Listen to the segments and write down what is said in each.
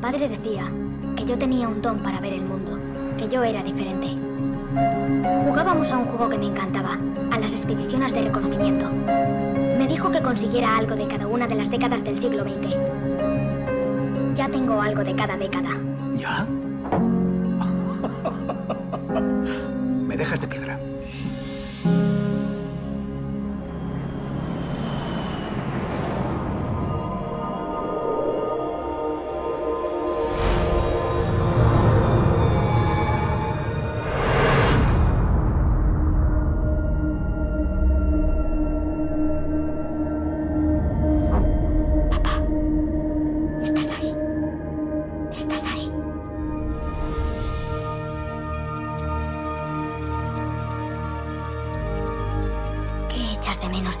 Padre decía que yo tenía un don para ver el mundo, que yo era diferente. Jugábamos a un juego que me encantaba, a las expediciones de reconocimiento. Me dijo que consiguiera algo de cada una de las décadas del siglo XX. Ya tengo algo de cada década. ¿Ya? Me dejas de piedra.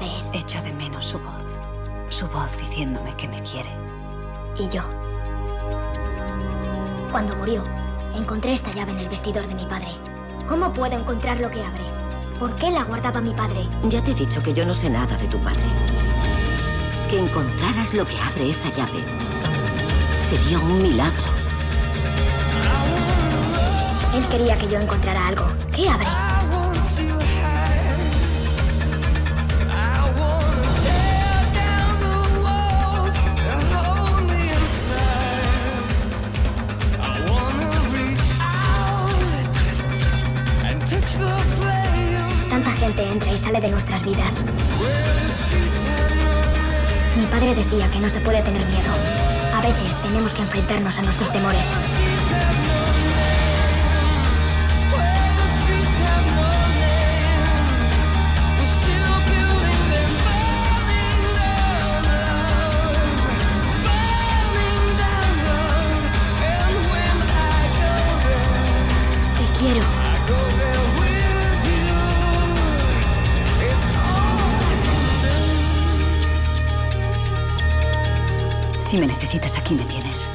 Echas de menos de él? Echo de menos su voz. Su voz diciéndome que me quiere. Y yo. Cuando murió, encontré esta llave en el vestidor de mi padre. ¿Cómo puedo encontrar lo que abre? ¿Por qué la guardaba mi padre? Ya te he dicho que yo no sé nada de tu padre. Que encontraras lo que abre esa llave sería un milagro. Él quería que yo encontrara algo. ¿Qué abre? Tanta gente entra y sale de nuestras vidas. Mi padre decía que no se puede tener miedo. A veces tenemos que enfrentarnos a nuestros temores. Te quiero. Si me necesitas aquí, me tienes.